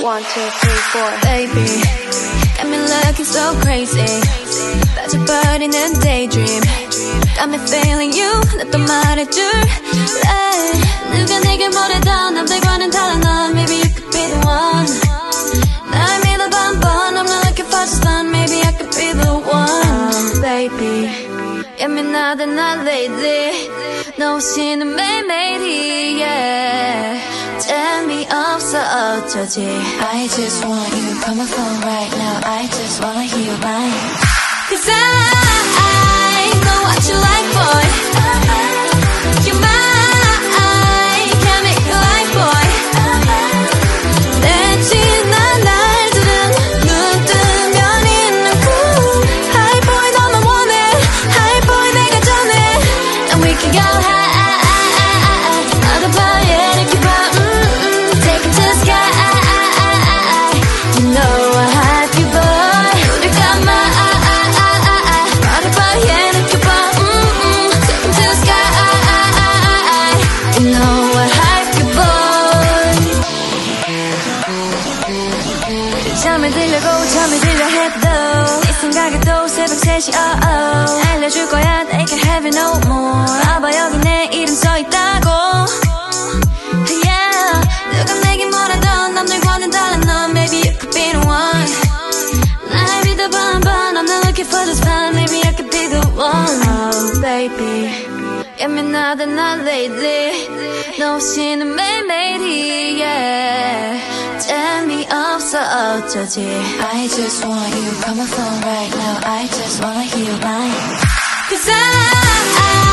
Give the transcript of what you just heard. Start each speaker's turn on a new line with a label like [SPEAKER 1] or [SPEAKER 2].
[SPEAKER 1] One, two, three, four.
[SPEAKER 2] Baby, got me looking so crazy. 빠져버리는 daydream. Got me feeling you. 나또 말해줄래? 누가 내게 뭐래도 남들과는 달라 넌. Maybe you could be the one. 날 믿어봐 한번. I'm not looking for just fun. Maybe I could be the one. Baby, 예민하다 나 lately. 너 없이는 매일매일이 yeah. 재미없어 어쩌지
[SPEAKER 3] I just want you Call my phone right now I just wanna hear your line
[SPEAKER 2] Cause I know 잠이 들려고 잠이 들려 해도 이 생각에도 새벽 3시 oh oh 알려줄 거야 they can have it no more 봐봐 여기 내 이름 써있다고 yeah 누가 내게 뭐라던 남들과는 달라 넌 Maybe you could be the one 날 믿어봐 한번 I'm not looking for just fun Maybe I could be the one oh baby 예민하다 나 lately 너 없이는 매일매일이 어 어쩌지
[SPEAKER 3] I just want you Call my phone right now I just wanna hear your line
[SPEAKER 2] Cause I know